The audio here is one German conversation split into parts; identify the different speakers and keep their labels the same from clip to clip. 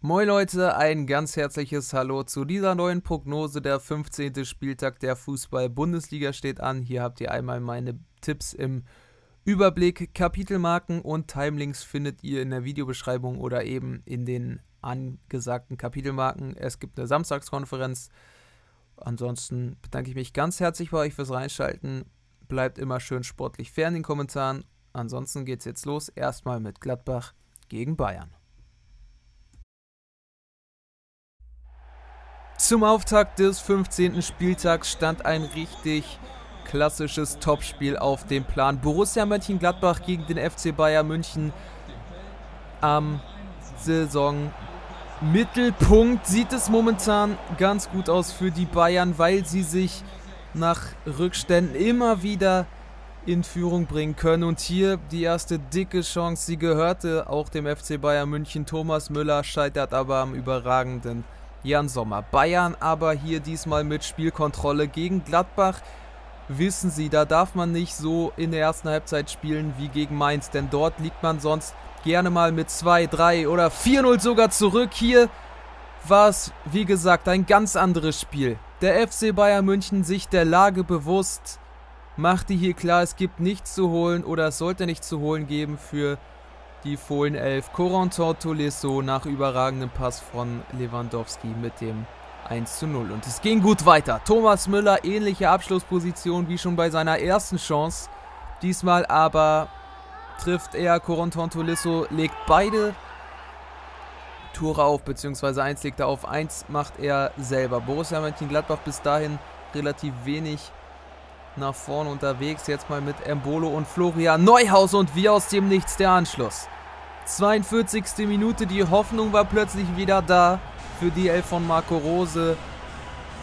Speaker 1: Moin Leute, ein ganz herzliches Hallo zu dieser neuen Prognose. Der 15. Spieltag der Fußball-Bundesliga steht an. Hier habt ihr einmal meine Tipps im Überblick. Kapitelmarken und Timelinks findet ihr in der Videobeschreibung oder eben in den angesagten Kapitelmarken. Es gibt eine Samstagskonferenz. Ansonsten bedanke ich mich ganz herzlich bei euch fürs Reinschalten. Bleibt immer schön sportlich fair in den Kommentaren. Ansonsten geht es jetzt los. Erstmal mit Gladbach gegen Bayern. Zum Auftakt des 15. Spieltags stand ein richtig klassisches Topspiel auf dem Plan. Borussia Mönchengladbach gegen den FC Bayern München am Saisonmittelpunkt sieht es momentan ganz gut aus für die Bayern, weil sie sich nach Rückständen immer wieder in Führung bringen können. Und hier die erste dicke Chance, sie gehörte auch dem FC Bayern München. Thomas Müller scheitert aber am überragenden Jan Sommer. Bayern aber hier diesmal mit Spielkontrolle gegen Gladbach. Wissen Sie, da darf man nicht so in der ersten Halbzeit spielen wie gegen Mainz, denn dort liegt man sonst gerne mal mit 2, 3 oder 4-0 sogar zurück. Hier war es, wie gesagt, ein ganz anderes Spiel. Der FC Bayern München sich der Lage bewusst, machte hier klar, es gibt nichts zu holen oder es sollte nichts zu holen geben für die Fohlenelf Corentin Tolisso nach überragendem Pass von Lewandowski mit dem 1 zu 0. Und es ging gut weiter. Thomas Müller ähnliche Abschlussposition wie schon bei seiner ersten Chance. Diesmal aber trifft er Corentin Tolisso, legt beide Tore auf, beziehungsweise eins legt er auf, eins macht er selber. Borussia Mönchengladbach bis dahin relativ wenig nach vorne unterwegs. Jetzt mal mit Embolo und Florian Neuhaus und wie aus dem Nichts der Anschluss. 42. Minute, die Hoffnung war plötzlich wieder da für die Elf von Marco Rose,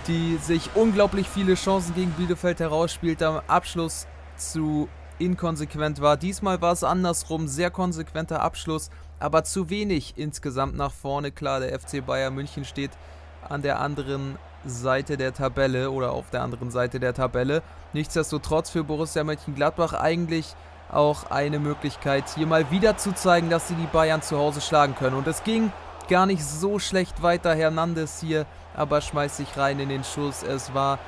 Speaker 1: die sich unglaublich viele Chancen gegen Bielefeld herausspielt, am Abschluss zu inkonsequent war. Diesmal war es andersrum, sehr konsequenter Abschluss, aber zu wenig insgesamt nach vorne. Klar, der FC Bayern München steht an der anderen Seite der Tabelle oder auf der anderen Seite der Tabelle. Nichtsdestotrotz für Borussia Mönchengladbach eigentlich auch eine Möglichkeit, hier mal wieder zu zeigen, dass sie die Bayern zu Hause schlagen können. Und es ging gar nicht so schlecht weiter. Hernandez hier aber schmeißt sich rein in den Schuss. Es war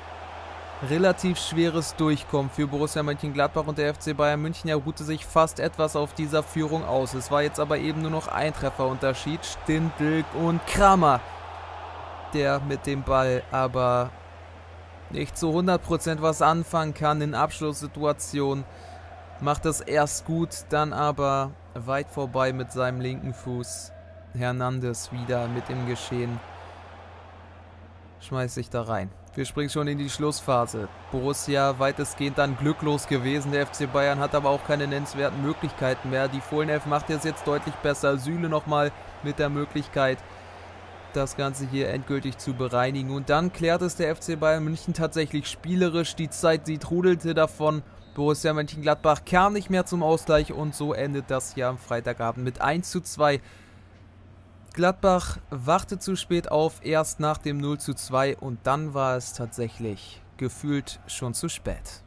Speaker 1: relativ schweres Durchkommen für Borussia Mönchengladbach und der FC Bayern München. Er ruhte sich fast etwas auf dieser Führung aus. Es war jetzt aber eben nur noch ein Trefferunterschied. Stindl und Kramer der mit dem Ball aber nicht zu 100% was anfangen kann in Abschlusssituationen. Macht das erst gut, dann aber weit vorbei mit seinem linken Fuß. Hernandez wieder mit im Geschehen. Schmeißt sich da rein. Wir springen schon in die Schlussphase. Borussia weitestgehend dann glücklos gewesen. Der FC Bayern hat aber auch keine nennenswerten Möglichkeiten mehr. Die Fohlenelf macht es jetzt deutlich besser. Süle nochmal mit der Möglichkeit, das Ganze hier endgültig zu bereinigen. Und dann klärt es der FC Bayern München tatsächlich spielerisch. Die Zeit, sie trudelte davon. Borussia Mönchengladbach kam nicht mehr zum Ausgleich und so endet das hier am Freitagabend mit 1 zu 2. Gladbach wachte zu spät auf, erst nach dem 0 zu 2 und dann war es tatsächlich gefühlt schon zu spät.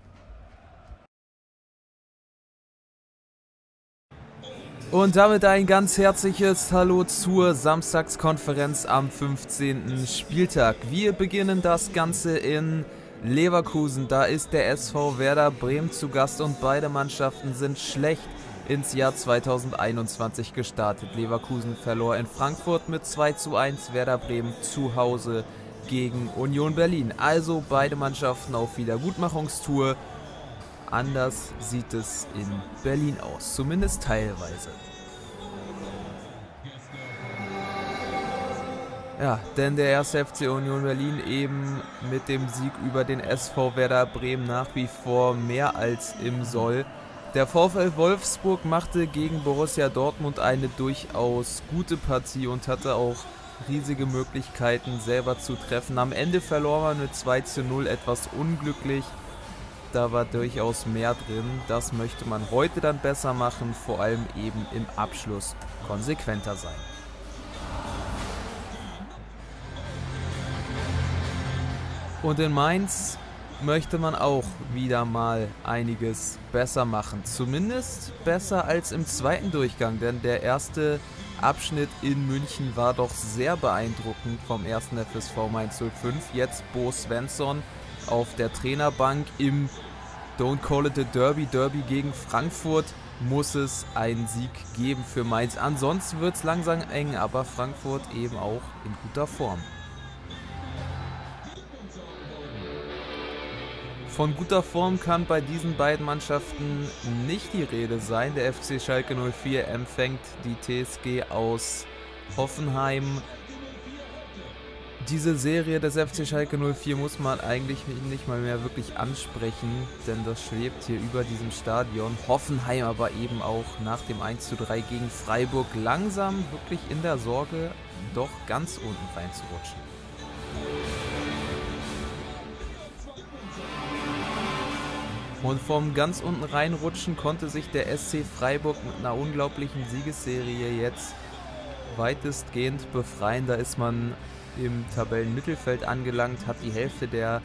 Speaker 1: Und damit ein ganz herzliches Hallo zur Samstagskonferenz am 15. Spieltag. Wir beginnen das Ganze in Leverkusen. Da ist der SV Werder Bremen zu Gast und beide Mannschaften sind schlecht ins Jahr 2021 gestartet. Leverkusen verlor in Frankfurt mit 2 zu 1, Werder Bremen zu Hause gegen Union Berlin. Also beide Mannschaften auf Wiedergutmachungstour. Anders sieht es in Berlin aus, zumindest teilweise. Ja, denn der erste FC Union Berlin eben mit dem Sieg über den SV Werder Bremen nach wie vor mehr als im Soll. Der VfL Wolfsburg machte gegen Borussia Dortmund eine durchaus gute Partie und hatte auch riesige Möglichkeiten selber zu treffen. Am Ende verlor man mit 2 zu 0 etwas unglücklich. Da war durchaus mehr drin. Das möchte man heute dann besser machen, vor allem eben im Abschluss konsequenter sein. Und in Mainz möchte man auch wieder mal einiges besser machen. Zumindest besser als im zweiten Durchgang, denn der erste Abschnitt in München war doch sehr beeindruckend vom ersten FSV Mainz 05. Jetzt Bo Svensson auf der Trainerbank im Don't Call It a Derby, Derby gegen Frankfurt muss es einen Sieg geben für Mainz. Ansonsten wird es langsam eng, aber Frankfurt eben auch in guter Form. Von guter Form kann bei diesen beiden Mannschaften nicht die Rede sein. Der FC Schalke 04 empfängt die TSG aus Hoffenheim. Diese Serie des FC Schalke 04 muss man eigentlich nicht mal mehr wirklich ansprechen, denn das schwebt hier über diesem Stadion. Hoffenheim aber eben auch nach dem 1:3 gegen Freiburg langsam wirklich in der Sorge, doch ganz unten reinzurutschen. Und vom ganz unten reinrutschen konnte sich der SC Freiburg mit einer unglaublichen Siegesserie jetzt weitestgehend befreien. Da ist man im Tabellenmittelfeld angelangt, hat die Hälfte der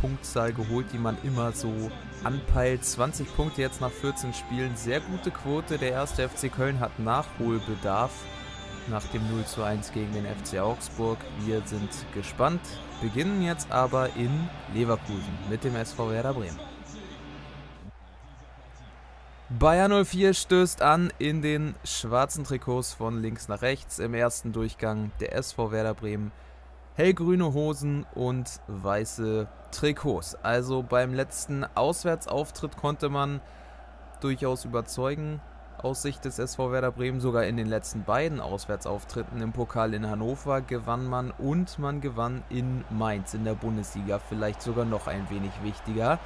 Speaker 1: Punktzahl geholt, die man immer so anpeilt. 20 Punkte jetzt nach 14 Spielen, sehr gute Quote. Der erste FC Köln hat Nachholbedarf nach dem 0 zu 1 gegen den FC Augsburg. Wir sind gespannt, beginnen jetzt aber in Leverkusen mit dem SV Werder Bremen. Bayer 04 stößt an in den schwarzen Trikots von links nach rechts im ersten Durchgang der SV Werder Bremen. Hellgrüne Hosen und weiße Trikots. Also beim letzten Auswärtsauftritt konnte man durchaus überzeugen. Aus Sicht des SV Werder Bremen sogar in den letzten beiden Auswärtsauftritten im Pokal in Hannover gewann man und man gewann in Mainz in der Bundesliga. Vielleicht sogar noch ein wenig wichtiger.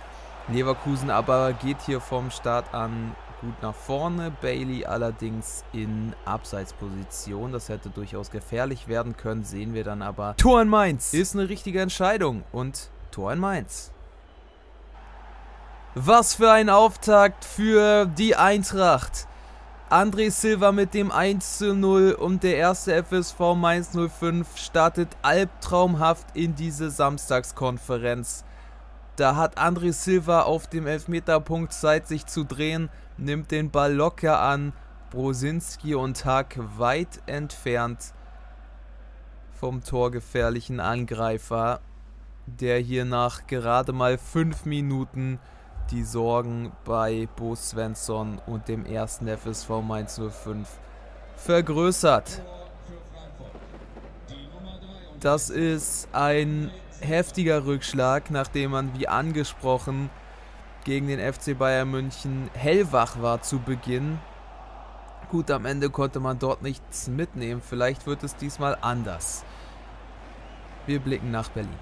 Speaker 1: Leverkusen aber geht hier vom Start an gut nach vorne. Bailey allerdings in Abseitsposition. Das hätte durchaus gefährlich werden können, sehen wir dann aber. Tor in Mainz ist eine richtige Entscheidung und Tor in Mainz. Was für ein Auftakt für die Eintracht. André Silva mit dem 1 zu 0 und der erste FSV Mainz 05 startet albtraumhaft in diese Samstagskonferenz. Da hat André Silva auf dem Elfmeterpunkt Zeit, sich zu drehen, nimmt den Ball locker an. Brosinski und Hack weit entfernt vom torgefährlichen Angreifer, der hier nach gerade mal fünf Minuten die Sorgen bei Bo Svensson und dem ersten FSV Mainz 05 vergrößert. Das ist ein heftiger Rückschlag, nachdem man wie angesprochen gegen den FC Bayern München hellwach war zu Beginn. Gut, am Ende konnte man dort nichts mitnehmen. Vielleicht wird es diesmal anders. Wir blicken nach Berlin.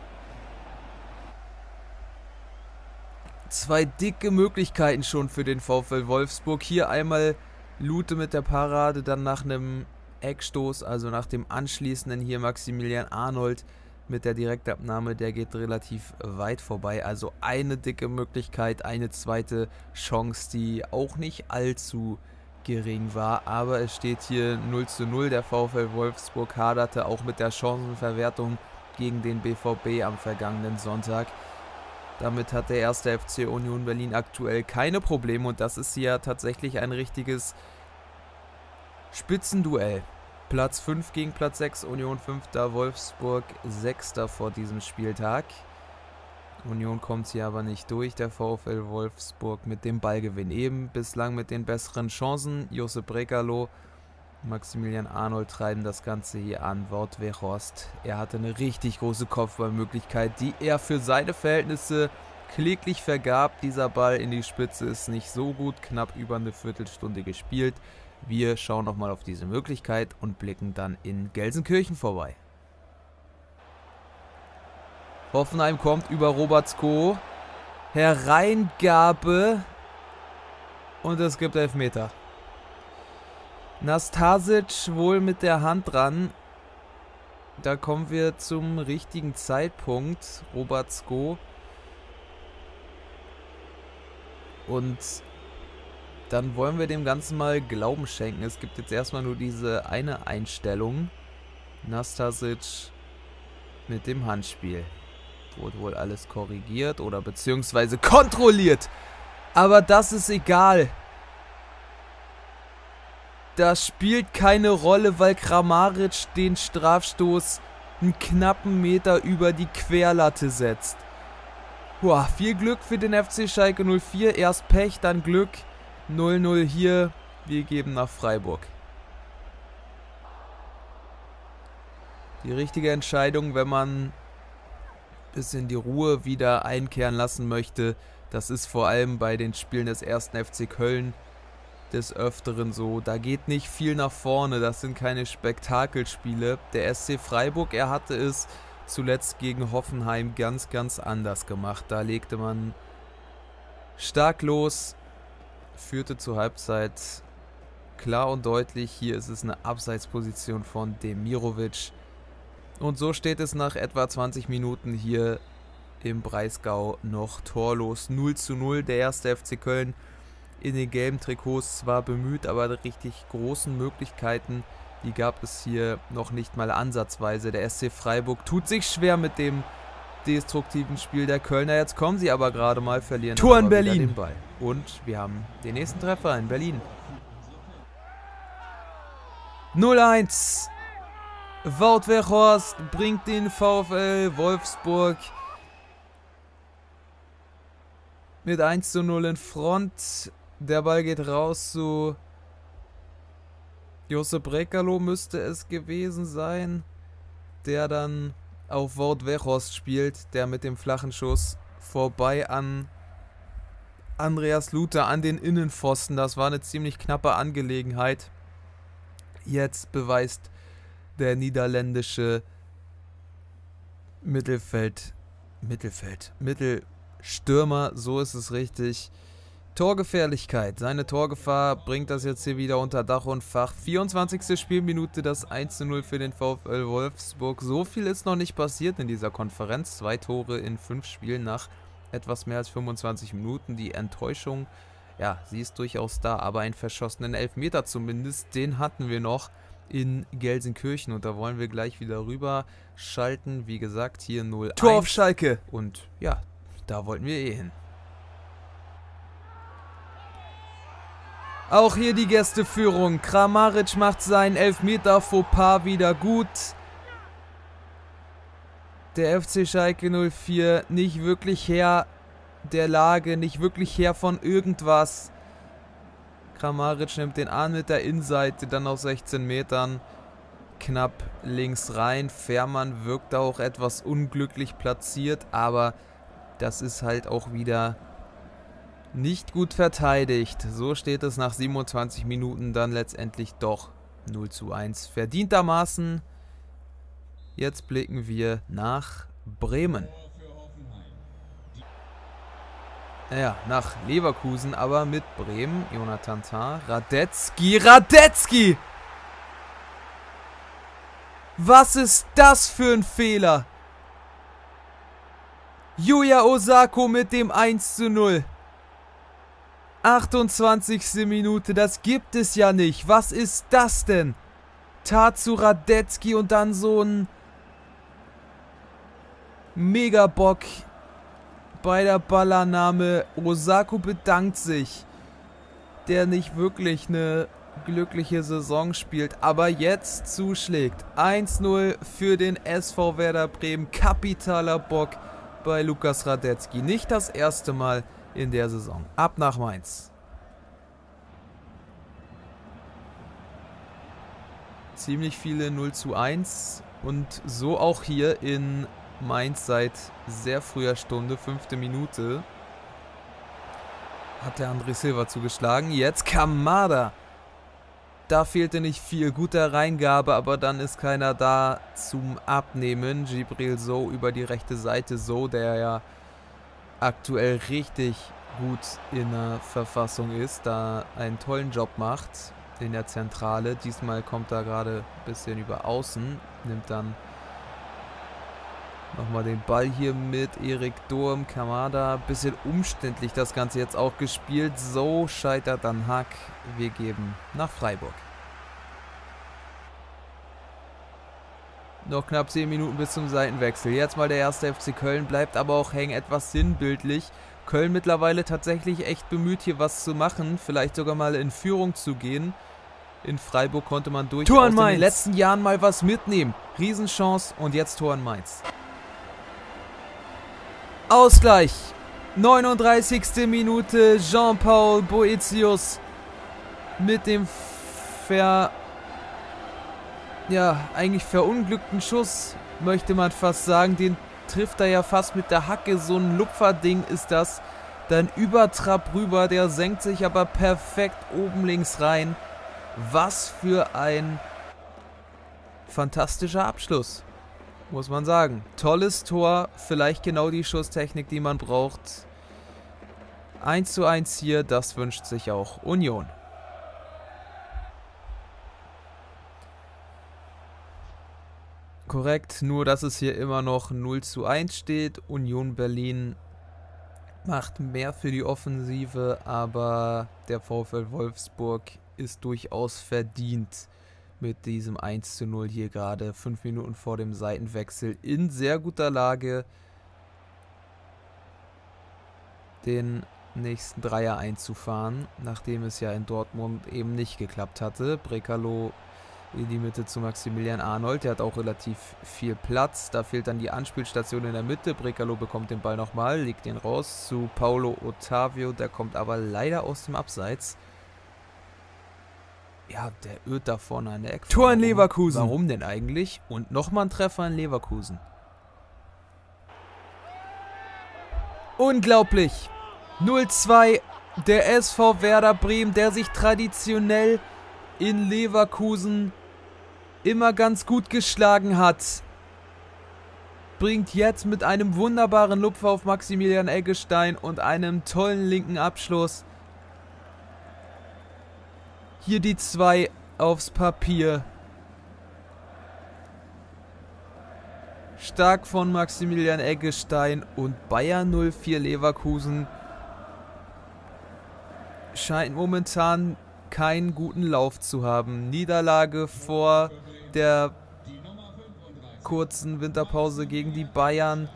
Speaker 1: Zwei dicke Möglichkeiten schon für den VfL Wolfsburg. Hier einmal Lute mit der Parade, dann nach einem Eckstoß, also nach dem anschließenden hier Maximilian Arnold mit der Direktabnahme, der geht relativ weit vorbei. Also eine dicke Möglichkeit, eine zweite Chance, die auch nicht allzu gering war. Aber es steht hier 0 zu 0. Der VfL Wolfsburg haderte auch mit der Chancenverwertung gegen den BVB am vergangenen Sonntag. Damit hat der erste FC Union Berlin aktuell keine Probleme und das ist hier tatsächlich ein richtiges Spitzenduell. Platz 5 gegen Platz 6, Union 5. Wolfsburg 6. vor diesem Spieltag. Union kommt hier aber nicht durch, der VfL Wolfsburg mit dem Ballgewinn. Eben bislang mit den besseren Chancen. Josep Brekalo, Maximilian Arnold treiben das Ganze hier an. Wout Weghorst, er hatte eine richtig große Kopfballmöglichkeit, die er für seine Verhältnisse kläglich vergab. Dieser Ball in die Spitze ist nicht so gut, knapp über eine Viertelstunde gespielt. Wir schauen nochmal auf diese Möglichkeit und blicken dann in Gelsenkirchen vorbei. Hoffenheim kommt über Robertsko. Hereingabe. Und es gibt Elfmeter. Nastasic wohl mit der Hand dran. Da kommen wir zum richtigen Zeitpunkt. Robertsko. Und dann wollen wir dem Ganzen mal Glauben schenken. Es gibt jetzt erstmal nur diese eine Einstellung. Nastasic mit dem Handspiel. Wurde wohl alles korrigiert oder beziehungsweise kontrolliert. Aber das ist egal. das spielt keine Rolle, weil Kramaric den Strafstoß einen knappen Meter über die Querlatte setzt. Boah, viel Glück für den FC Schalke 04. Erst Pech, dann Glück. 0-0 hier. Wir geben nach Freiburg. Die richtige Entscheidung, wenn man ein bisschen die Ruhe wieder einkehren lassen möchte. Das ist vor allem bei den Spielen des ersten FC Köln des Öfteren so. Da geht nicht viel nach vorne. Das sind keine Spektakelspiele. Der SC Freiburg, er hatte es zuletzt gegen Hoffenheim ganz, ganz anders gemacht. Da legte man stark los, führte zur Halbzeit klar und deutlich. Hier ist es eine Abseitsposition von Demirovic. Und so steht es nach etwa 20 Minuten hier im Breisgau noch torlos 0 zu 0. Der erste FC Köln in den gelben Trikots zwar bemüht, aber richtig großen Möglichkeiten, die gab es hier noch nicht mal ansatzweise. Der SC Freiburg tut sich schwer mit dem destruktiven Spiel der Kölner. Jetzt kommen sie aber gerade mal, verlieren
Speaker 2: Tor in Berlin. den
Speaker 1: Ball. Und wir haben den nächsten Treffer in Berlin. 0-1 Wout Weghorst bringt den VfL Wolfsburg mit 1 zu 0 in Front. Der Ball geht raus zu Josep Brekalo müsste es gewesen sein, der dann auf Weghorst spielt, der mit dem flachen Schuss vorbei an Andreas Luther an den Innenpfosten. Das war eine ziemlich knappe Angelegenheit. Jetzt beweist der niederländische Mittelfeld, Mittelfeld, Mittelstürmer, so ist es richtig. Torgefährlichkeit, seine Torgefahr bringt das jetzt hier wieder unter Dach und Fach. 24. Spielminute, das 1-0 für den VfL Wolfsburg. So viel ist noch nicht passiert in dieser Konferenz. Zwei Tore in fünf Spielen nach etwas mehr als 25 Minuten. Die Enttäuschung, ja, sie ist durchaus da, aber einen verschossenen Elfmeter zumindest, den hatten wir noch in Gelsenkirchen und da wollen wir gleich wieder rüber schalten. Wie gesagt, hier 0
Speaker 2: Tor auf Schalke.
Speaker 1: Und ja, da wollten wir eh hin. Auch hier die Gästeführung. Kramaric macht seinen Elfmeter Fauxpas wieder gut. Der FC Schalke 04 nicht wirklich Herr der Lage, nicht wirklich Herr von irgendwas. Kramaric nimmt den an mit der Innenseite, dann auf 16 Metern knapp links rein. Fährmann wirkt auch etwas unglücklich platziert, aber das ist halt auch wieder nicht gut verteidigt. So steht es nach 27 Minuten dann letztendlich doch 0 zu 1. Verdientermaßen. Jetzt blicken wir nach Bremen. Ja, nach Leverkusen, aber mit Bremen. Jonathan Tah. Radetzky. Radetzky! Was ist das für ein Fehler? Yuya Osako mit dem 1 zu 0. 28. Minute, das gibt es ja nicht. Was ist das denn? Tatsu Radetzky und dann so ein Megabock bei der Ballernahme. Osako bedankt sich, der nicht wirklich eine glückliche Saison spielt, aber jetzt zuschlägt. 1-0 für den SV Werder Bremen. Kapitaler Bock bei Lukas Radetzky. Nicht das erste Mal in der Saison. Ab nach Mainz. Ziemlich viele 0 zu 1 und so auch hier in Mainz seit sehr früher Stunde, fünfte Minute. Hat der André Silva zugeschlagen. Jetzt Kamada. Da fehlte nicht viel. Gute Reingabe, aber dann ist keiner da zum Abnehmen. Gibril So über die rechte Seite. So, der ja aktuell richtig gut in der Verfassung ist, da einen tollen Job macht in der Zentrale. Diesmal kommt er gerade ein bisschen über Außen, nimmt dann Nochmal den Ball hier mit Erik Durm, Kamada. Bisschen umständlich das Ganze jetzt auch gespielt. So scheitert dann Hack. Wir geben nach Freiburg. Noch knapp 10 Minuten bis zum Seitenwechsel. Jetzt mal der erste FC Köln, bleibt aber auch hängen, etwas sinnbildlich. Köln mittlerweile tatsächlich echt bemüht, hier was zu machen. Vielleicht sogar mal in Führung zu gehen. In Freiburg konnte man durchaus in den letzten Jahren mal was mitnehmen. Riesenchance und jetzt Tor in Mainz. Ausgleich. 39. Minute. Jean-Paul Boetius mit dem ver... Ja, eigentlich verunglückten Schuss, möchte man fast sagen. Den trifft er ja fast mit der Hacke. So ein Lupferding ist das. Dann Übertrapp rüber. Der senkt sich aber perfekt oben links rein. Was für ein fantastischer Abschluss muss man sagen. Tolles Tor, vielleicht genau die Schusstechnik, die man braucht. 1 zu 1 hier, das wünscht sich auch Union. Korrekt, nur dass es hier immer noch 0 zu 1 steht. Union Berlin macht mehr für die Offensive, aber der VfL Wolfsburg ist durchaus verdient mit diesem 1 zu 0 hier gerade, fünf Minuten vor dem Seitenwechsel, in sehr guter Lage den nächsten Dreier einzufahren, nachdem es ja in Dortmund eben nicht geklappt hatte. Brekalo in die Mitte zu Maximilian Arnold, der hat auch relativ viel Platz, da fehlt dann die Anspielstation in der Mitte, Brekalo bekommt den Ball nochmal, legt den raus zu Paulo Ottavio, der kommt aber leider aus dem Abseits. Ja, der irrt da vorne an der Ecke.
Speaker 2: Tor in Leverkusen.
Speaker 1: Warum denn eigentlich? Und nochmal ein Treffer in Leverkusen. Unglaublich. 0-2. Der SV Werder Bremen, der sich traditionell in Leverkusen immer ganz gut geschlagen hat, bringt jetzt mit einem wunderbaren Lupfer auf Maximilian Eggestein und einem tollen linken Abschluss hier die zwei aufs Papier. Stark von Maximilian Eggestein und Bayern 04 Leverkusen scheint momentan keinen guten Lauf zu haben. Niederlage vor der kurzen Winterpause gegen die Bayern.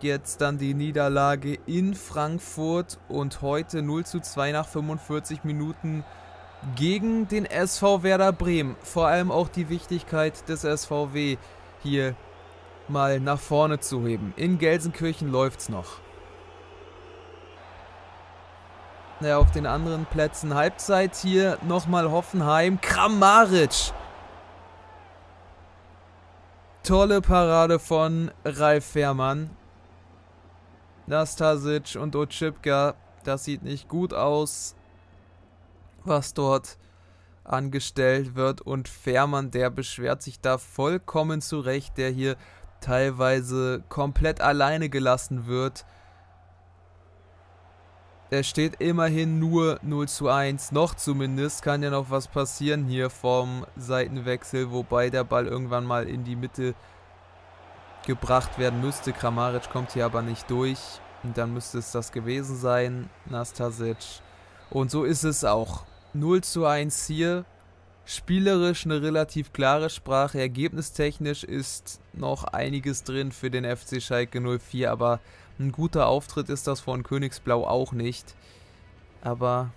Speaker 1: Jetzt dann die Niederlage in Frankfurt und heute 0 zu 2 nach 45 Minuten gegen den SV Werder Bremen. Vor allem auch die Wichtigkeit des SVW hier mal nach vorne zu heben. In Gelsenkirchen läuft es noch. Ja, auf den anderen Plätzen Halbzeit hier nochmal Hoffenheim. Kramaric. Tolle Parade von Ralf Fährmann. Nastasic und Otschipka. Das sieht nicht gut aus was dort angestellt wird. Und Fährmann, der beschwert sich da vollkommen zurecht, der hier teilweise komplett alleine gelassen wird. Er steht immerhin nur 0 zu 1, noch zumindest. Kann ja noch was passieren hier vom Seitenwechsel, wobei der Ball irgendwann mal in die Mitte gebracht werden müsste. Kramaric kommt hier aber nicht durch. Und dann müsste es das gewesen sein, Nastasic. Und so ist es auch. 0 zu 1 hier. Spielerisch eine relativ klare Sprache. Ergebnistechnisch ist noch einiges drin für den FC Schalke 04, aber ein guter Auftritt ist das von Königsblau auch nicht. Aber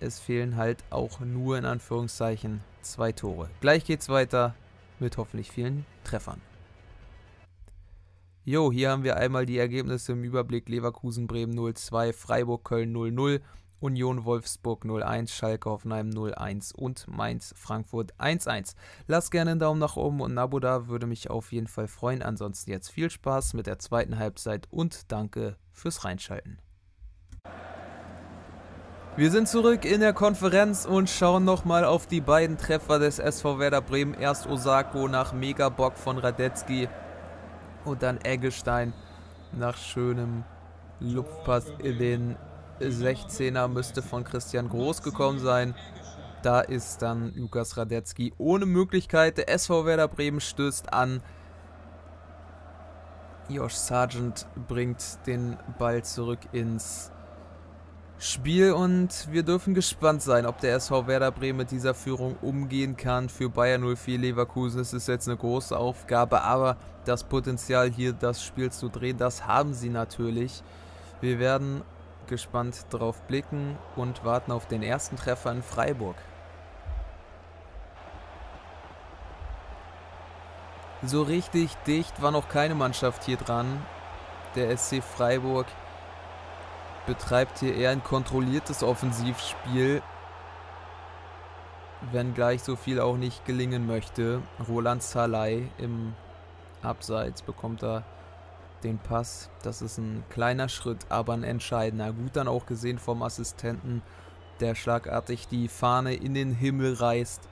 Speaker 1: es fehlen halt auch nur in Anführungszeichen zwei Tore. Gleich geht's weiter mit hoffentlich vielen Treffern. Jo, hier haben wir einmal die Ergebnisse im Überblick. Leverkusen Bremen 0-2, Freiburg Köln 0-0, Union Wolfsburg 0-1, Schalke Hoffenheim 0-1 und Mainz Frankfurt 1-1. Lasst gerne einen Daumen nach oben und ein Abo da, würde mich auf jeden Fall freuen. Ansonsten jetzt viel Spaß mit der zweiten Halbzeit und danke fürs Reinschalten. Wir sind zurück in der Konferenz und schauen nochmal auf die beiden Treffer des SV Werder Bremen. Erst Osako nach Megabock von Radetzky und dann Eggestein nach schönem Luftpass in den 16er müsste von Christian Groß gekommen sein. Da ist dann Lukas Radetzky ohne Möglichkeit. Der SV Werder Bremen stößt an. Josh Sargent bringt den Ball zurück ins Spiel und wir dürfen gespannt sein, ob der SV Werder Bremen mit dieser Führung umgehen kann. Für Bayern 04 Leverkusen ist es jetzt eine große Aufgabe, aber das Potenzial hier das Spiel zu drehen, das haben sie natürlich. Wir werden gespannt drauf blicken und warten auf den ersten Treffer in Freiburg. So richtig dicht war noch keine Mannschaft hier dran. Der SC Freiburg betreibt hier eher ein kontrolliertes Offensivspiel, wenn gleich so viel auch nicht gelingen möchte. Roland Salai im Abseits bekommt da den Pass. Das ist ein kleiner Schritt, aber ein entscheidender. Gut dann auch gesehen vom Assistenten, der schlagartig die Fahne in den Himmel reißt.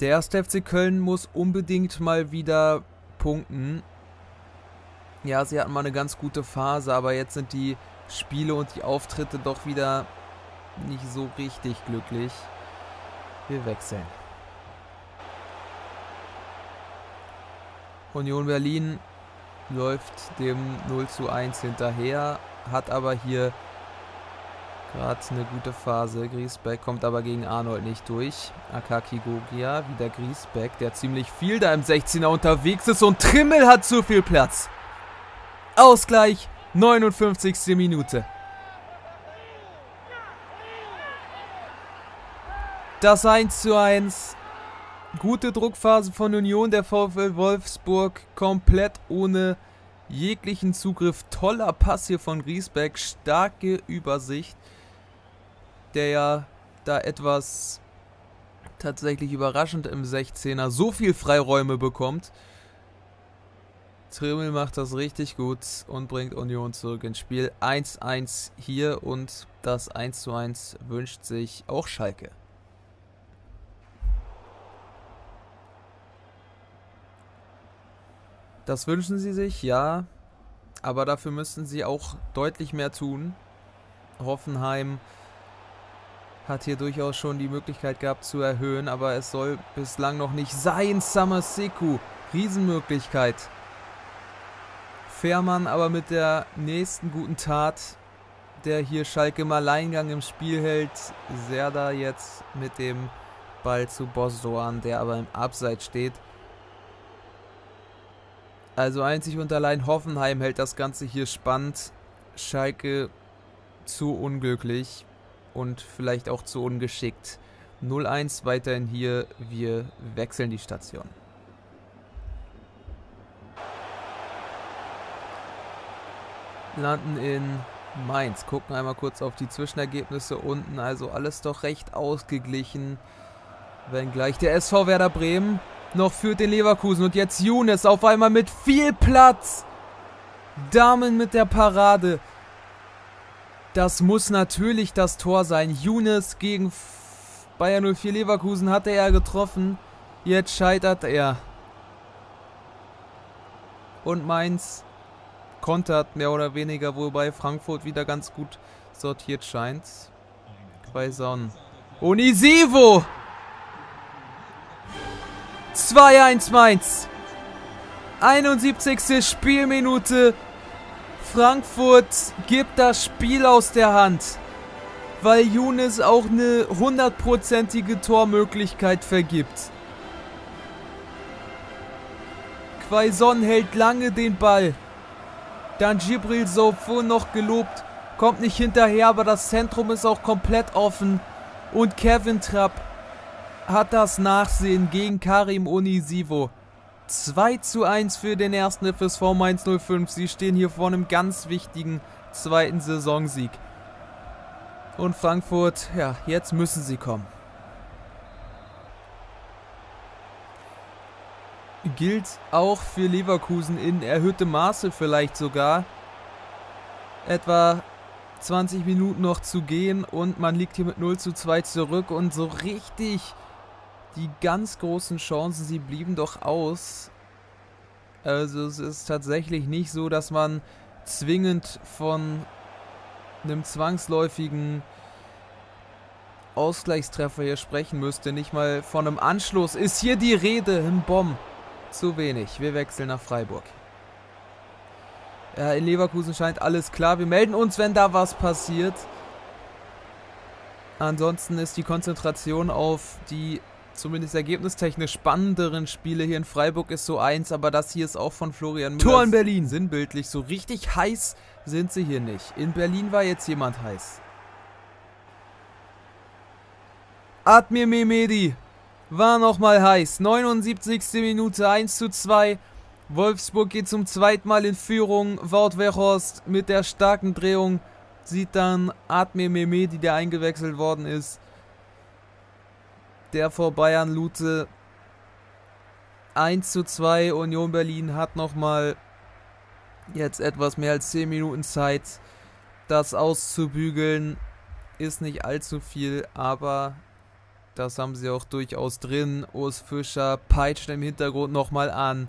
Speaker 1: Der erste FC Köln muss unbedingt mal wieder punkten. Ja, sie hatten mal eine ganz gute Phase, aber jetzt sind die Spiele und die Auftritte doch wieder nicht so richtig glücklich. Wir wechseln. Union Berlin läuft dem 0 zu 1 hinterher, hat aber hier Gerade eine gute Phase. Griesbeck kommt aber gegen Arnold nicht durch. Akaki Gogia, wieder Griesbeck, der ziemlich viel da im 16er unterwegs ist und Trimmel hat zu viel Platz. Ausgleich, 59. Minute. Das 1 zu 1. Gute Druckphase von Union, der VfL Wolfsburg komplett ohne jeglichen Zugriff. Toller Pass hier von Griesbeck, starke Übersicht der ja da etwas tatsächlich überraschend im 16er so viel Freiräume bekommt. Trimmel macht das richtig gut und bringt Union zurück ins Spiel. 1-1 hier und das 1-1 wünscht sich auch Schalke. Das wünschen sie sich, ja. Aber dafür müssten sie auch deutlich mehr tun. Hoffenheim hat hier durchaus schon die Möglichkeit gehabt zu erhöhen, aber es soll bislang noch nicht sein. Samaseku, Riesenmöglichkeit. Fährmann aber mit der nächsten guten Tat, der hier Schalke im Alleingang im Spiel hält. Serda jetzt mit dem Ball zu Bosdoan, der aber im Abseits steht. Also einzig und allein Hoffenheim hält das Ganze hier spannend. Schalke zu unglücklich und vielleicht auch zu ungeschickt. 0-1 weiterhin hier. Wir wechseln die Station. Landen in Mainz. Gucken einmal kurz auf die Zwischenergebnisse unten. Also alles doch recht ausgeglichen. Wenn gleich der SV Werder Bremen noch führt den Leverkusen. Und jetzt Younes auf einmal mit viel Platz. Damen mit der Parade. Das muss natürlich das Tor sein. Younes gegen Bayern 04 Leverkusen hatte er getroffen. Jetzt scheitert er. Und Mainz kontert mehr oder weniger, wobei Frankfurt wieder ganz gut sortiert scheint. Quaison. Unisivo! 2-1 Mainz. 71. Spielminute. Frankfurt gibt das Spiel aus der Hand, weil Younes auch eine hundertprozentige Tormöglichkeit vergibt. Quaison hält lange den Ball. Dann Gibril Sofo noch gelobt, kommt nicht hinterher, aber das Zentrum ist auch komplett offen. Und Kevin Trapp hat das Nachsehen gegen Karim Onisivo. 2 zu 1 für den ersten FSV Mainz 05. Sie stehen hier vor einem ganz wichtigen zweiten Saisonsieg. Und Frankfurt, ja, jetzt müssen sie kommen. Gilt auch für Leverkusen in erhöhtem Maße vielleicht sogar. Etwa 20 Minuten noch zu gehen und man liegt hier mit 0 zu 2 zurück und so richtig die ganz großen Chancen, sie blieben doch aus. Also es ist tatsächlich nicht so, dass man zwingend von einem zwangsläufigen Ausgleichstreffer hier sprechen müsste. Nicht mal von einem Anschluss. Ist hier die Rede im Bomb. Zu wenig. Wir wechseln nach Freiburg. Ja, in Leverkusen scheint alles klar. Wir melden uns, wenn da was passiert. Ansonsten ist die Konzentration auf die zumindest ergebnistechnisch spannenderen Spiele hier in Freiburg ist so eins, aber das hier ist auch von Florian Müller. Tor in Berlin. Sinnbildlich, so richtig heiß sind sie hier nicht. In Berlin war jetzt jemand heiß. Admir Mehmedi war nochmal heiß. 79. Minute 1 zu 2. Wolfsburg geht zum zweiten Mal in Führung. Wout Weghorst mit der starken Drehung sieht dann Admir Mehmedi, der eingewechselt worden ist. Der vor Bayern Lute 1 zu 2. Union Berlin hat nochmal jetzt etwas mehr als 10 Minuten Zeit, das auszubügeln. Ist nicht allzu viel, aber das haben sie auch durchaus drin. Urs Fischer peitscht im Hintergrund nochmal an.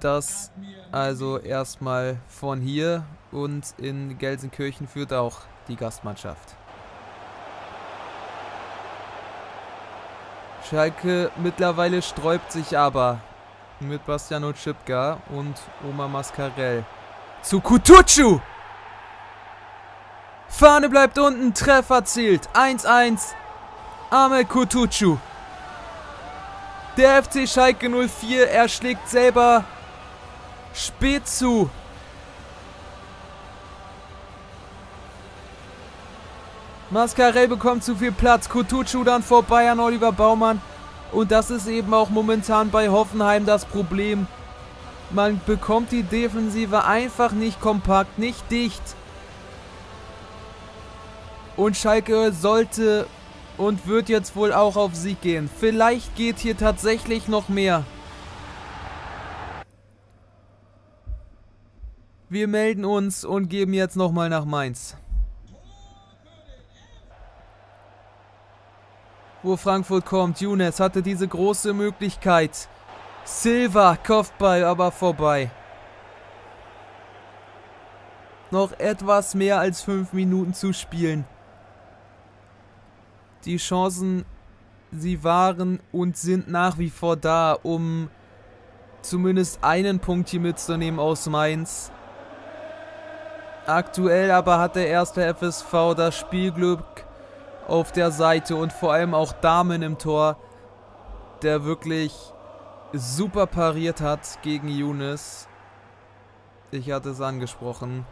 Speaker 1: Das also erstmal von hier und in Gelsenkirchen führt auch die Gastmannschaft. Schalke mittlerweile sträubt sich aber mit Bastiano Schipka und Oma Mascarell. Zu Kutucu! Fahne bleibt unten, Treffer zielt. 1-1. Amel Kutucu. Der FC Schalke 04, er schlägt selber spät zu. Mascarell bekommt zu viel Platz. Kutucu dann vor Bayern Oliver Baumann. Und das ist eben auch momentan bei Hoffenheim das Problem. Man bekommt die Defensive einfach nicht kompakt, nicht dicht. Und Schalke sollte und wird jetzt wohl auch auf Sieg gehen. Vielleicht geht hier tatsächlich noch mehr. Wir melden uns und geben jetzt nochmal nach Mainz. Wo Frankfurt kommt, Younes hatte diese große Möglichkeit. Silva, Kopfball, aber vorbei. Noch etwas mehr als fünf Minuten zu spielen. Die Chancen, sie waren und sind nach wie vor da, um zumindest einen Punkt hier mitzunehmen aus Mainz. Aktuell aber hat der erste FSV das Spielglück auf der Seite und vor allem auch Damen im Tor, der wirklich super pariert hat gegen Younes. Ich hatte es angesprochen.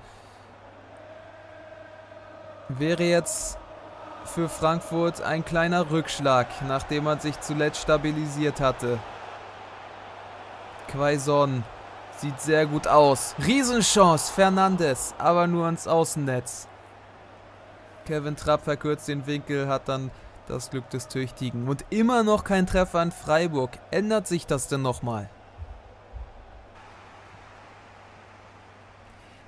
Speaker 1: Wäre jetzt für Frankfurt ein kleiner Rückschlag, nachdem man sich zuletzt stabilisiert hatte. Quaison sieht sehr gut aus. Riesenchance, Fernandes, aber nur ans Außennetz. Kevin Trapp verkürzt den Winkel, hat dann das Glück des Tüchtigen. Und immer noch kein Treffer an Freiburg. Ändert sich das denn nochmal?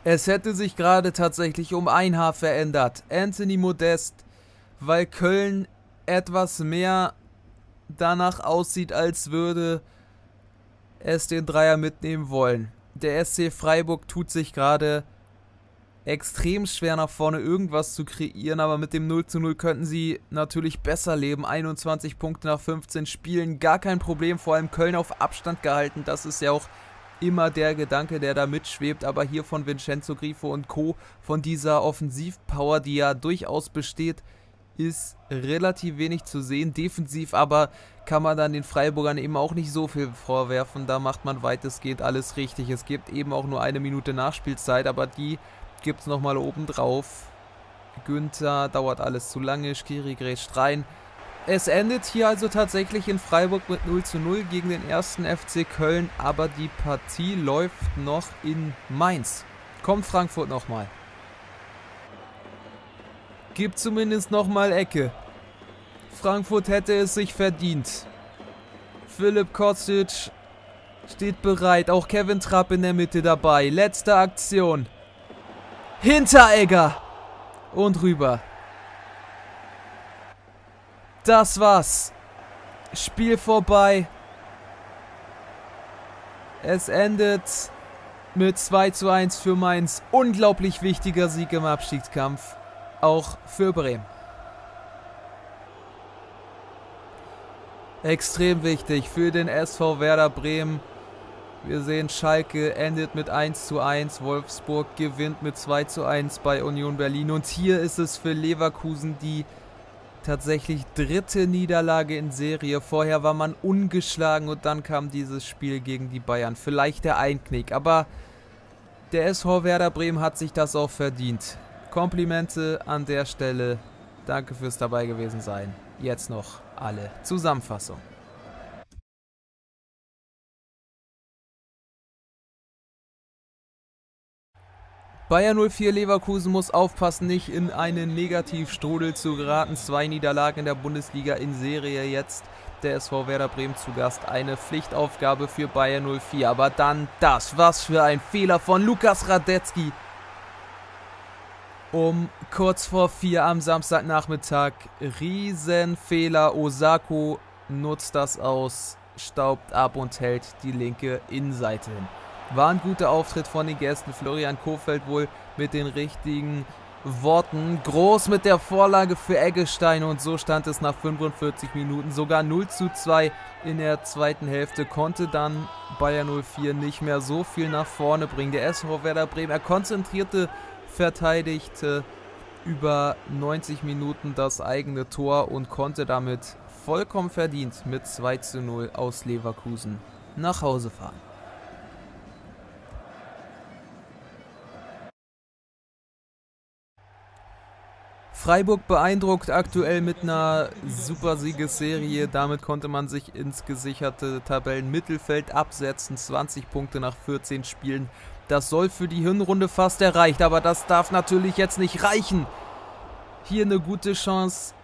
Speaker 1: Es hätte sich gerade tatsächlich um ein Haar verändert. Anthony Modest weil Köln etwas mehr danach aussieht, als würde es den Dreier mitnehmen wollen. Der SC Freiburg tut sich gerade extrem schwer nach vorne irgendwas zu kreieren, aber mit dem 0 zu 0 könnten sie natürlich besser leben. 21 Punkte nach 15 Spielen, gar kein Problem, vor allem Köln auf Abstand gehalten. Das ist ja auch immer der Gedanke, der da mitschwebt, aber hier von Vincenzo Grifo und Co., von dieser Offensivpower, die ja durchaus besteht, ist relativ wenig zu sehen. Defensiv aber kann man dann den Freiburgern eben auch nicht so viel vorwerfen. Da macht man weitestgehend alles richtig. Es gibt eben auch nur eine Minute Nachspielzeit, aber die gibt es nochmal oben drauf. Günther dauert alles zu lange, Skiri grätscht rein. Es endet hier also tatsächlich in Freiburg mit 0 zu 0 gegen den ersten FC Köln, aber die Partie läuft noch in Mainz. Kommt Frankfurt nochmal. Gibt zumindest nochmal Ecke. Frankfurt hätte es sich verdient. Philipp Kostic steht bereit. Auch Kevin Trapp in der Mitte dabei. Letzte Aktion. Hinteregger. Und rüber. Das war's. Spiel vorbei. Es endet mit 2 zu 1 für Mainz. Unglaublich wichtiger Sieg im Abstiegskampf auch für Bremen. Extrem wichtig für den SV Werder Bremen. Wir sehen, Schalke endet mit 1 zu 1, Wolfsburg gewinnt mit 2 zu 1 bei Union Berlin. Und hier ist es für Leverkusen die tatsächlich dritte Niederlage in Serie. Vorher war man ungeschlagen und dann kam dieses Spiel gegen die Bayern. Vielleicht der Einknick, aber der SV Werder Bremen hat sich das auch verdient. Komplimente an der Stelle Danke fürs dabei gewesen sein. Jetzt noch alle Zusammenfassung. Bayer 04 Leverkusen muss aufpassen, nicht in einen Negativstrudel zu geraten. Zwei Niederlagen in der Bundesliga in Serie jetzt. Der SV Werder Bremen zu Gast. Eine Pflichtaufgabe für Bayer 04. Aber dann das. Was für ein Fehler von Lukas Radetzky. Um kurz vor vier am Samstagnachmittag. Riesenfehler. Osako nutzt das aus, staubt ab und hält die linke Innenseite hin. War ein guter Auftritt von den Gästen. Florian Kofeld wohl mit den richtigen Worten. Groß mit der Vorlage für Eggestein und so stand es nach 45 Minuten sogar 0 zu 2 in der zweiten Hälfte. Konnte dann Bayer 04 nicht mehr so viel nach vorne bringen. Der SV Werder Bremen, er konzentrierte, verteidigte über 90 Minuten das eigene Tor und konnte damit vollkommen verdient mit 2 zu 0 aus Leverkusen nach Hause fahren. Freiburg beeindruckt aktuell mit einer super Siegesserie. Damit konnte man sich ins gesicherte Tabellenmittelfeld absetzen. 20 Punkte nach 14 Spielen. Das soll für die Hinrunde fast erreicht, aber das darf natürlich jetzt nicht reichen. Hier eine gute Chance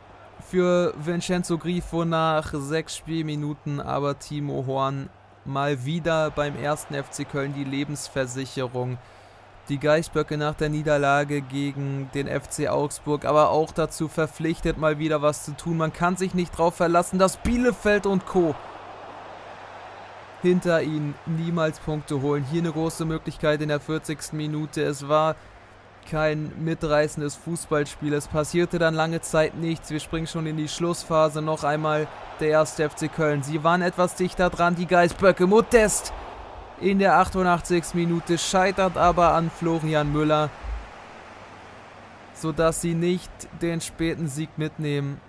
Speaker 1: für Vincenzo Grifo nach sechs Spielminuten, aber Timo Horn mal wieder beim ersten FC Köln die Lebensversicherung die Geißböcke nach der Niederlage gegen den FC Augsburg, aber auch dazu verpflichtet, mal wieder was zu tun. Man kann sich nicht darauf verlassen, dass Bielefeld und Co. hinter ihnen niemals Punkte holen. Hier eine große Möglichkeit in der 40. Minute. Es war kein mitreißendes Fußballspiel. Es passierte dann lange Zeit nichts. Wir springen schon in die Schlussphase. Noch einmal der erste FC Köln. Sie waren etwas dichter dran, die Geißböcke. Modest in der 88. Minute, scheitert aber an Florian Müller, sodass sie nicht den späten Sieg mitnehmen,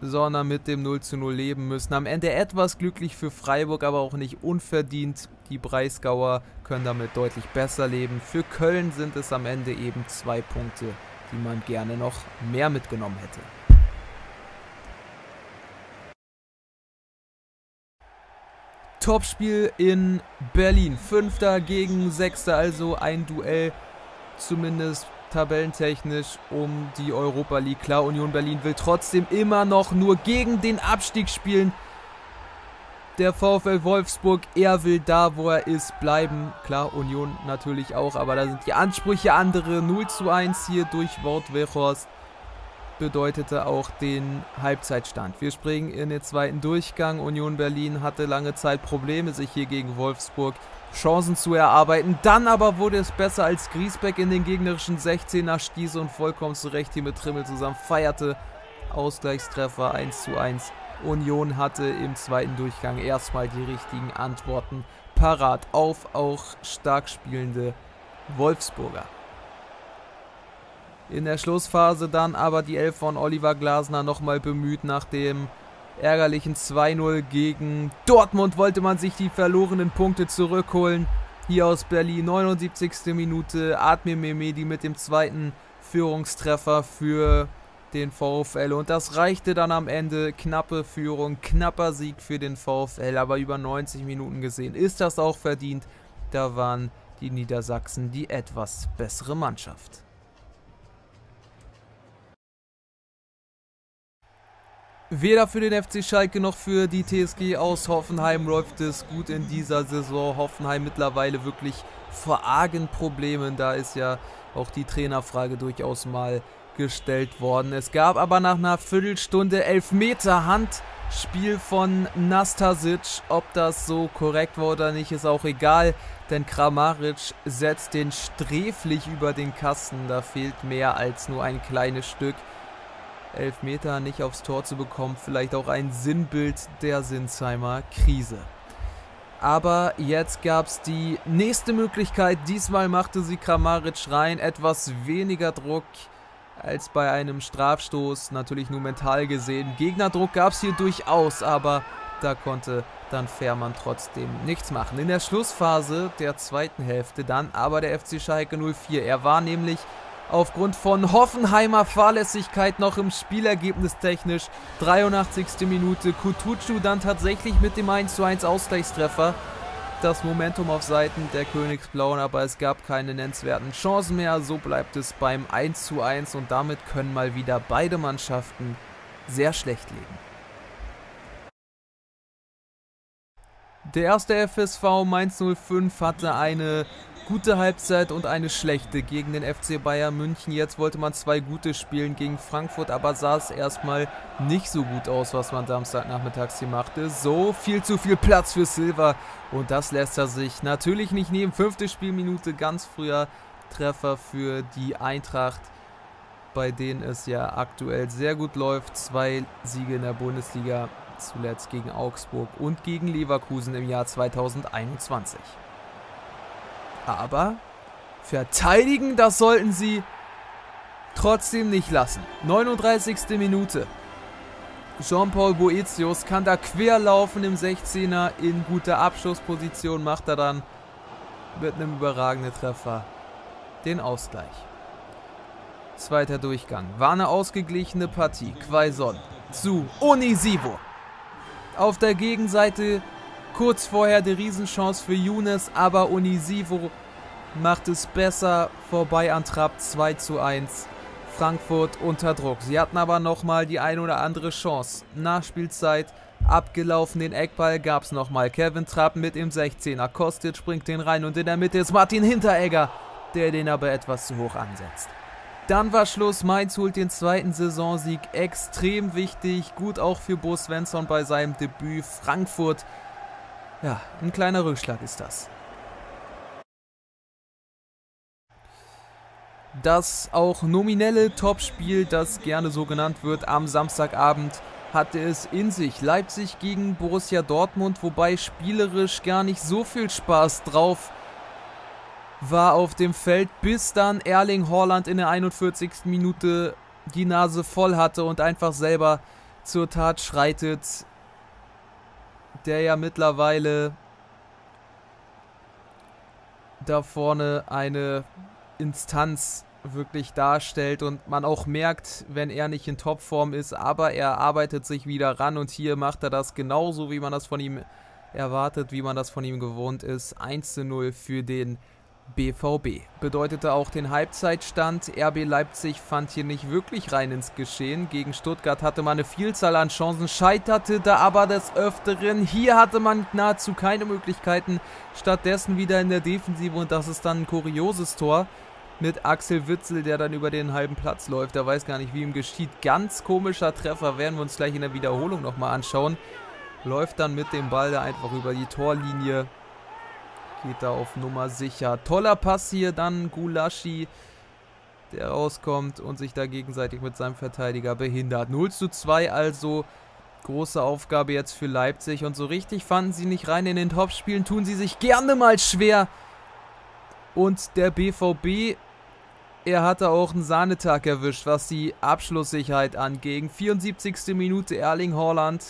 Speaker 1: sondern mit dem 0 zu 0 leben müssen. Am Ende etwas glücklich für Freiburg, aber auch nicht unverdient. Die Breisgauer können damit deutlich besser leben. Für Köln sind es am Ende eben zwei Punkte, die man gerne noch mehr mitgenommen hätte. Topspiel in Berlin. Fünfter gegen Sechster, also ein Duell, zumindest tabellentechnisch, um die Europa League. Klar, Union Berlin will trotzdem immer noch nur gegen den Abstieg spielen. Der VfL Wolfsburg, er will da, wo er ist, bleiben. Klar, Union natürlich auch, aber da sind die Ansprüche andere. 0 zu 1 hier durch Wort Weghorst bedeutete auch den Halbzeitstand. Wir springen in den zweiten Durchgang. Union Berlin hatte lange Zeit Probleme, sich hier gegen Wolfsburg Chancen zu erarbeiten. Dann aber wurde es besser, als Griesbeck in den gegnerischen 16er stieß und vollkommen zurecht hier mit Trimmel zusammen feierte. Ausgleichstreffer 1 zu 1. Union hatte im zweiten Durchgang erstmal die richtigen Antworten parat auf auch stark spielende Wolfsburger. In der Schlussphase dann aber die Elf von Oliver Glasner nochmal bemüht nach dem ärgerlichen 2-0 gegen Dortmund wollte man sich die verlorenen Punkte zurückholen. Hier aus Berlin, 79. Minute, Admir Mehmedi mit dem zweiten Führungstreffer für den VfL. Und das reichte dann am Ende. Knappe Führung, knapper Sieg für den VfL, aber über 90 Minuten gesehen ist das auch verdient. Da waren die Niedersachsen die etwas bessere Mannschaft. Weder für den FC Schalke noch für die TSG aus Hoffenheim läuft es gut in dieser Saison. Hoffenheim mittlerweile wirklich vor argen Problemen. Da ist ja auch die Trainerfrage durchaus mal gestellt worden. Es gab aber nach einer Viertelstunde Elfmeter Handspiel von Nastasic. Ob das so korrekt war oder nicht, ist auch egal, denn Kramaric setzt den sträflich über den Kasten. Da fehlt mehr als nur ein kleines Stück. Elfmeter nicht aufs Tor zu bekommen, vielleicht auch ein Sinnbild der Sinsheimer Krise. Aber jetzt gab es die nächste Möglichkeit. Diesmal machte sie Kramaric rein. Etwas weniger Druck als bei einem Strafstoß. Natürlich nur mental gesehen. Gegnerdruck gab es hier durchaus, aber da konnte dann Fährmann trotzdem nichts machen. In der Schlussphase der zweiten Hälfte dann aber der FC Schalke 04. Er war nämlich aufgrund von Hoffenheimer Fahrlässigkeit noch im Spielergebnis technisch. 83. Minute. Kutucu dann tatsächlich mit dem 1:1 Ausgleichstreffer. Das Momentum auf Seiten der Königsblauen, aber es gab keine nennenswerten Chancen mehr. So bleibt es beim 1:1 und damit können mal wieder beide Mannschaften sehr schlecht leben. Der erste FSV Mainz 05 hatte eine gute Halbzeit und eine schlechte gegen den FC Bayern München. Jetzt wollte man zwei gute spielen gegen Frankfurt, aber sah es erstmal nicht so gut aus, was man Samstagnachmittags hier machte. So viel zu viel Platz für Silva und das lässt er sich natürlich nicht nehmen. Fünfte Spielminute, ganz früher Treffer für die Eintracht, bei denen es ja aktuell sehr gut läuft. Zwei Siege in der Bundesliga zuletzt gegen Augsburg und gegen Leverkusen im Jahr 2021. Aber verteidigen, das sollten sie trotzdem nicht lassen. 39. Minute. Jean-Paul Boetius kann da querlaufen im 16er in guter Abschlussposition, macht er dann mit einem überragenden Treffer den Ausgleich. Zweiter Durchgang. War eine ausgeglichene Partie. Quaison zu Onisivo. Auf der Gegenseite kurz vorher die Riesenchance für Younes, aber Unisivo macht es besser vorbei an Trapp 2 zu 1. Frankfurt unter Druck. Sie hatten aber nochmal die ein oder andere Chance. Nachspielzeit, abgelaufen den Eckball gab es nochmal. Kevin Trapp mit im 16er. Kostic springt den rein und in der Mitte ist Martin Hinteregger, der den aber etwas zu hoch ansetzt. Dann war Schluss. Mainz holt den zweiten Saisonsieg. Extrem wichtig. Gut auch für Bo Svensson bei seinem Debüt. Frankfurt. Ja, ein kleiner Rückschlag ist das. Das auch nominelle Topspiel, das gerne so genannt wird, am Samstagabend hatte es in sich. Leipzig gegen Borussia Dortmund, wobei spielerisch gar nicht so viel Spaß drauf war auf dem Feld, bis dann Erling Haaland in der 41. Minute die Nase voll hatte und einfach selber zur Tat schreitet. Der ja mittlerweile da vorne eine Instanz wirklich darstellt und man auch merkt, wenn er nicht in Topform ist, aber er arbeitet sich wieder ran und hier macht er das genauso, wie man das von ihm erwartet, wie man das von ihm gewohnt ist. 1 zu 0 für den BVB. Bedeutete auch den Halbzeitstand. RB Leipzig fand hier nicht wirklich rein ins Geschehen. Gegen Stuttgart hatte man eine Vielzahl an Chancen, scheiterte da aber des Öfteren. Hier hatte man nahezu keine Möglichkeiten. Stattdessen wieder in der Defensive und das ist dann ein kurioses Tor mit Axel Witzel, der dann über den halben Platz läuft. Er weiß gar nicht, wie ihm geschieht. Ganz komischer Treffer, werden wir uns gleich in der Wiederholung nochmal anschauen. Läuft dann mit dem Ball da einfach über die Torlinie. Geht da auf Nummer sicher. Toller Pass hier, dann Gulaschi, der rauskommt und sich da gegenseitig mit seinem Verteidiger behindert. 0 zu 2 also. Große Aufgabe jetzt für Leipzig. Und so richtig fanden sie nicht rein in den Topspielen. Tun sie sich gerne mal schwer. Und der BVB, er hatte auch einen Sahnetag erwischt, was die Abschlusssicherheit angeht. 74. Minute Erling Haaland.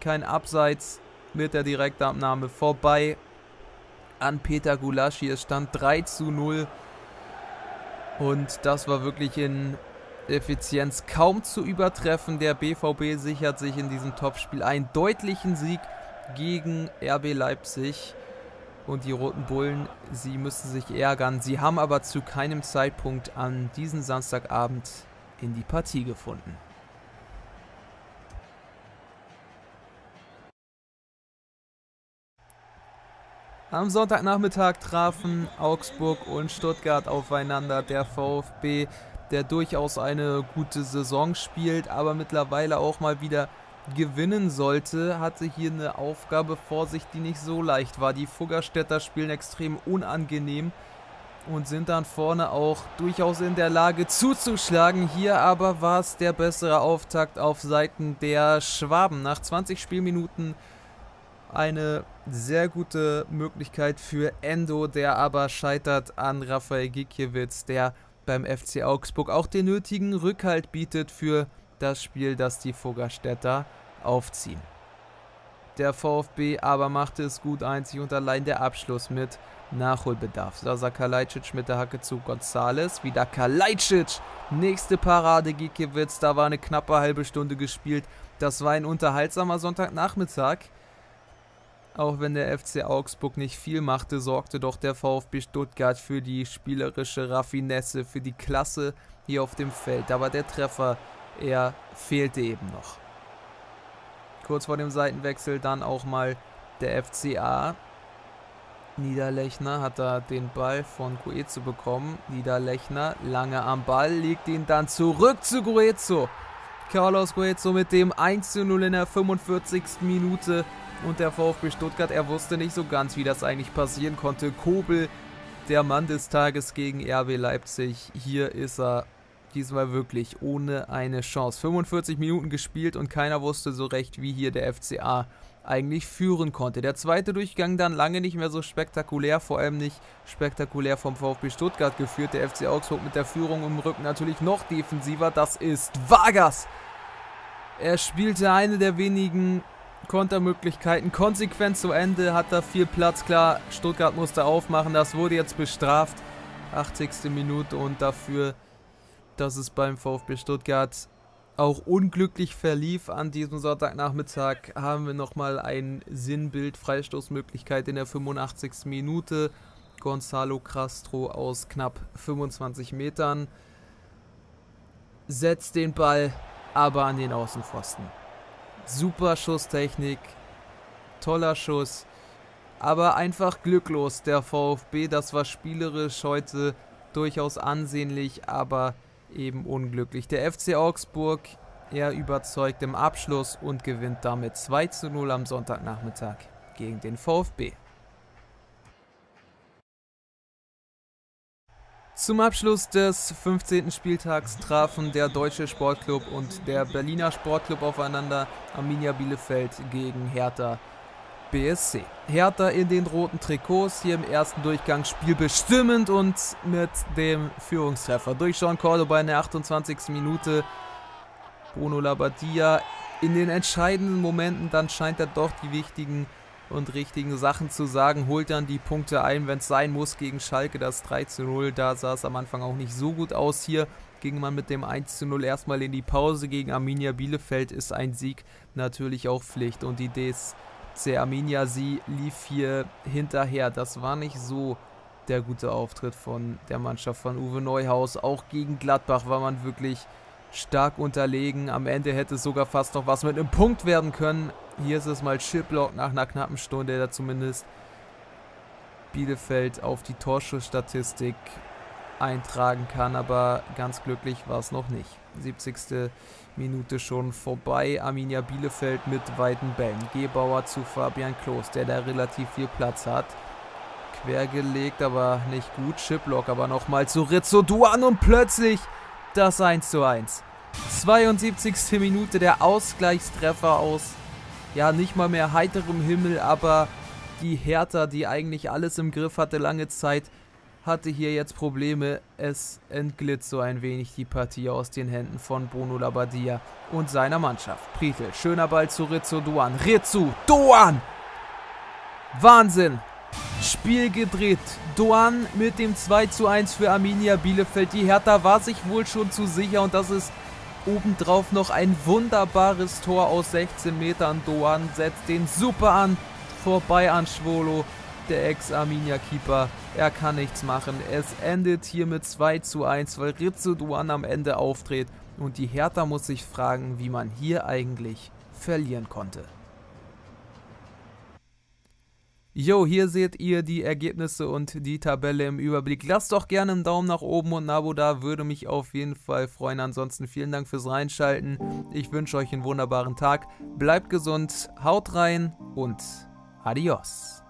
Speaker 1: Kein Abseits mit der Direktabnahme vorbei an Peter Gulaschi. Es stand 3 zu 0. Und das war wirklich in Effizienz kaum zu übertreffen. Der BVB sichert sich in diesem Topspiel einen deutlichen Sieg gegen RB Leipzig. Und die Roten Bullen, sie müssen sich ärgern. Sie haben aber zu keinem Zeitpunkt an diesem Samstagabend in die Partie gefunden. Am Sonntagnachmittag trafen Augsburg und Stuttgart aufeinander. Der VfB, der durchaus eine gute Saison spielt, aber mittlerweile auch mal wieder gewinnen sollte, hatte hier eine Aufgabe vor sich, die nicht so leicht war. Die Fuggerstädter spielen extrem unangenehm und sind dann vorne auch durchaus in der Lage zuzuschlagen. Hier aber war es der bessere Auftakt auf Seiten der Schwaben. Nach 20 Spielminuten eine sehr gute Möglichkeit für Endo, der aber scheitert an Rafael Gikiewicz, der beim FC Augsburg auch den nötigen Rückhalt bietet für das Spiel, das die Vogerstädter aufziehen. der VfB, aber machte es gut, einzig und allein der Abschluss mit Nachholbedarf. Sasa Kalajdzic mit der Hacke zu Gonzales. Wieder Kalajdzic. Nächste Parade Gikiewicz. Da war eine knappe halbe Stunde gespielt. Das war ein unterhaltsamer Sonntagnachmittag. Auch wenn der FC Augsburg nicht viel machte, sorgte doch der VfB Stuttgart für die spielerische Raffinesse, für die Klasse hier auf dem Feld. Aber der Treffer, er fehlte eben noch. Kurz vor dem Seitenwechsel dann auch mal der FCA. Niederlechner hat da den Ball von Guezo bekommen. Niederlechner lange am Ball, legt ihn dann zurück zu Guezo. Carlos Guezo mit dem 1 zu 0 in der 45. Minute. Und der VfB Stuttgart, er wusste nicht so ganz, wie das eigentlich passieren konnte. Kobel, der Mann des Tages gegen RB Leipzig. Hier ist er diesmal wirklich ohne eine Chance. 45 Minuten gespielt und keiner wusste so recht, wie hier der FCA eigentlich führen konnte. Der zweite Durchgang dann lange nicht mehr so spektakulär, vor allem nicht spektakulär vom VfB Stuttgart geführt. Der FC Augsburg mit der Führung im Rücken natürlich noch defensiver. Das ist Vargas. Er spielte eine der wenigen Kontermöglichkeiten konsequent zu Ende, hat da viel Platz. Klar, Stuttgart musste aufmachen, das wurde jetzt bestraft. 80. Minute und dafür dass es beim VfB Stuttgart auch unglücklich verlief an diesem Sonntagnachmittag, haben wir nochmal ein Sinnbild, Freistoßmöglichkeit in der 85. Minute. Gonzalo Castro aus knapp 25 Metern setzt den Ball aber an den Außenpfosten. Super Schusstechnik, toller Schuss, aber einfach glücklos der VfB. Das war spielerisch heute durchaus ansehnlich, aber eben unglücklich. Der FC Augsburg eher überzeugt im Abschluss und gewinnt damit 2 zu 0 am Sonntagnachmittag gegen den VfB. Zum Abschluss des 15. Spieltags trafen der Deutsche Sportclub und der Berliner Sportclub aufeinander. Arminia Bielefeld gegen Hertha BSC. Hertha in den roten Trikots, hier im ersten Durchgang spielbestimmend und mit dem Führungstreffer durch Jean Cordoba in der 28. Minute. Bruno Labbadia in den entscheidenden Momenten, dann scheint er doch die wichtigen und richtigen Sachen zu sagen, holt dann die Punkte ein, wenn es sein muss, gegen Schalke das 3 zu 0. Da sah es am Anfang auch nicht so gut aus. Hier ging man mit dem 1 zu 0 erstmal in die Pause gegen Arminia Bielefeld, ist ein Sieg natürlich auch Pflicht und die Ds FC Arminia, sie lief hier hinterher. Das war nicht so der gute Auftritt von der Mannschaft von Uwe Neuhaus. Auch gegen Gladbach war man wirklich stark unterlegen. Am Ende hätte sogar fast noch was mit einem Punkt werden können. Hier ist es mal Chiplock nach einer knappen Stunde, der zumindest Bielefeld auf die Torschussstatistik eintragen kann, aber ganz glücklich war es noch nicht. 70. Minute schon vorbei. Arminia Bielefeld mit weiten Bällen. Gebauer zu Fabian Klos, der da relativ viel Platz hat. Quergelegt, aber nicht gut. Chiplock aber nochmal zu Rizzo Duan und plötzlich das 1 zu 1. 72. Minute der Ausgleichstreffer aus, ja, nicht mal mehr heiterem Himmel, aber die Hertha, die eigentlich alles im Griff hatte lange Zeit, hatte hier jetzt Probleme. Es entglitt so ein wenig die Partie aus den Händen von Bruno Labbadia und seiner Mannschaft. Pritel, schöner Ball zu Rizzo Duan. Rizzo Duan! Wahnsinn! Spiel gedreht. Duan mit dem 2 zu 1 für Arminia Bielefeld. Die Hertha war sich wohl schon zu sicher und das ist obendrauf noch ein wunderbares Tor aus 16 Metern. Duan setzt den super an. Vorbei an Schwolo der Ex-Arminia-Keeper. Er kann nichts machen. Es endet hier mit 2 zu 1, weil Rizzo Duan am Ende auftritt. Und die Hertha muss sich fragen, wie man hier eigentlich verlieren konnte. Jo, hier seht ihr die Ergebnisse und die Tabelle im Überblick. Lasst doch gerne einen Daumen nach oben und ein Abo da, würde mich auf jeden Fall freuen. Ansonsten vielen Dank fürs Reinschalten. Ich wünsche euch einen wunderbaren Tag. Bleibt gesund, haut rein und adios.